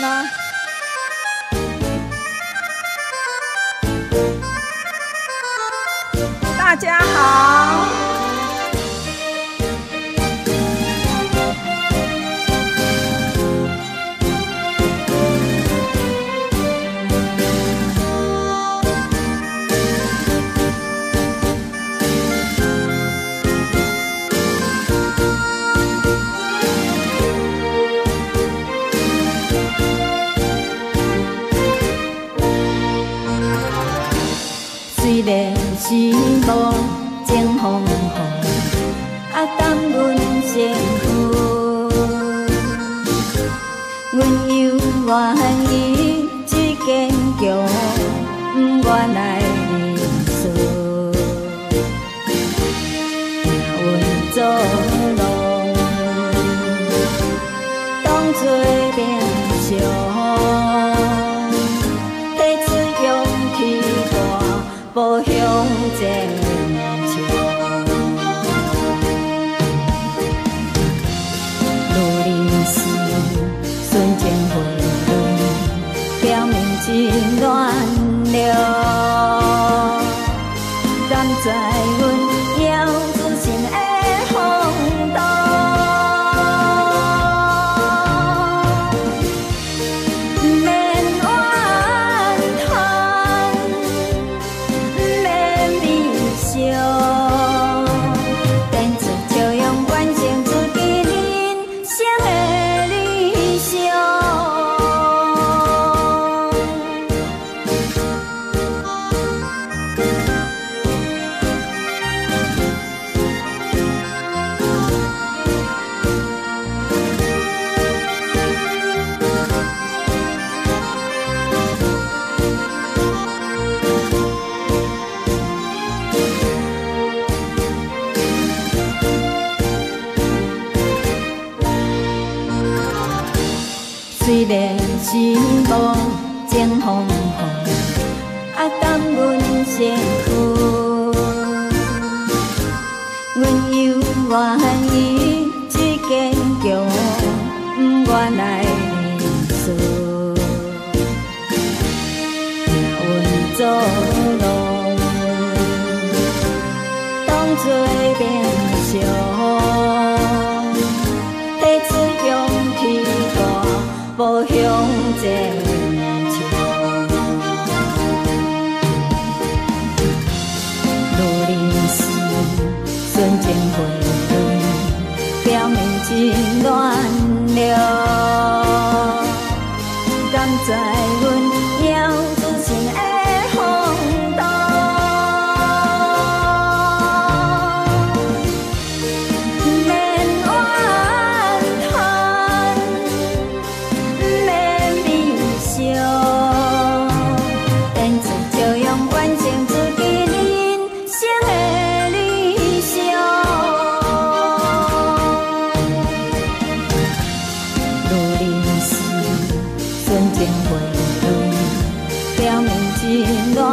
呢？是无情风雨，啊，等阮幸福。阮犹原意只坚强，不愿来认输。命运作情暖流，虽然是无情风雨，啊，等阮幸福。阮犹愿意志坚强，不愿来认输。命运作弄，当作变相。前 viendo